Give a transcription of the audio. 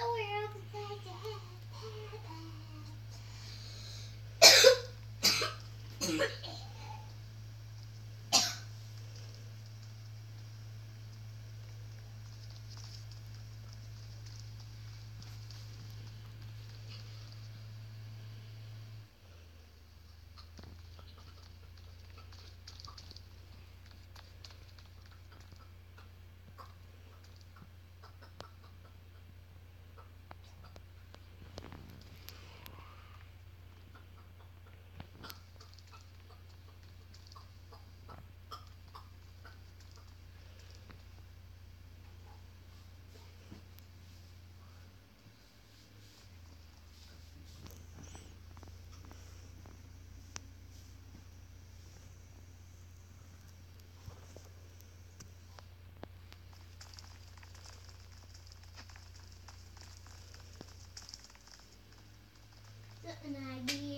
world inside your head. an idea.